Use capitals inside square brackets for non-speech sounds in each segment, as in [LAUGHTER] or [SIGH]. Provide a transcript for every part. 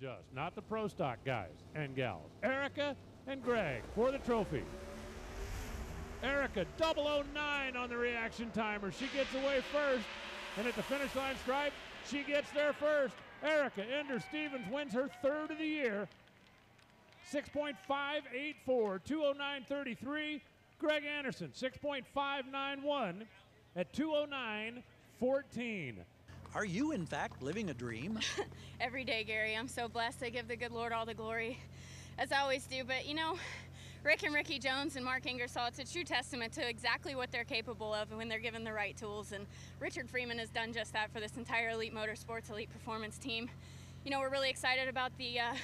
Just not the pro stock guys and gals. Erica and Greg for the trophy. Erica 009 on the reaction timer. She gets away first. And at the finish line stripe, she gets there first. Erica Enders-Stevens wins her third of the year. 6.584, 209.33. Greg Anderson, 6.591 at 209.14. Are you, in fact, living a dream? [LAUGHS] Every day, Gary. I'm so blessed. I give the good Lord all the glory, as I always do. But, you know, Rick and Ricky Jones and Mark Ingersoll, it's a true testament to exactly what they're capable of when they're given the right tools. And Richard Freeman has done just that for this entire Elite Motorsports Elite Performance team. You know, we're really excited about the uh,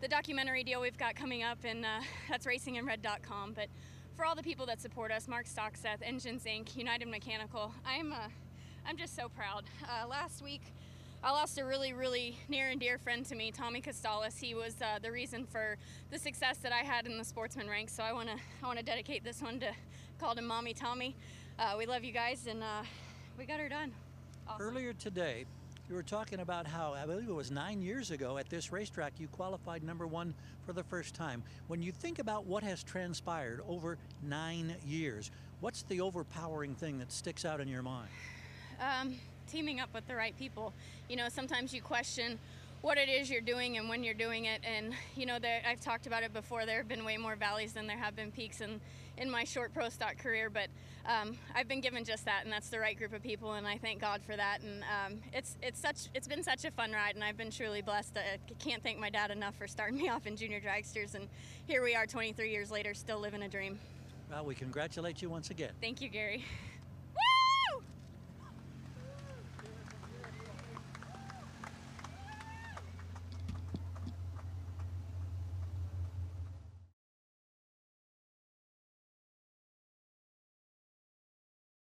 the documentary deal we've got coming up, and uh, that's racinginred.com. But for all the people that support us, Mark Stockseth, Engines Inc., United Mechanical, I'm uh, I'm just so proud. Uh, last week, I lost a really, really near and dear friend to me, Tommy Costales. He was uh, the reason for the success that I had in the sportsman ranks. So I want to, I want to dedicate this one to called him Mommy Tommy. Uh, we love you guys, and uh, we got her done. Awesome. Earlier today, you were talking about how, I believe it was nine years ago at this racetrack, you qualified number one for the first time. When you think about what has transpired over nine years, what's the overpowering thing that sticks out in your mind? Um, teaming up with the right people. You know, sometimes you question what it is you're doing and when you're doing it. And you know, there, I've talked about it before. There have been way more valleys than there have been peaks in in my short pro stock career. But um, I've been given just that, and that's the right group of people, and I thank God for that. And um, it's it's such it's been such a fun ride, and I've been truly blessed. I can't thank my dad enough for starting me [LAUGHS] off in junior dragsters, and here we are, 23 years later, still living a dream. Well, we congratulate you once again. Thank you, Gary.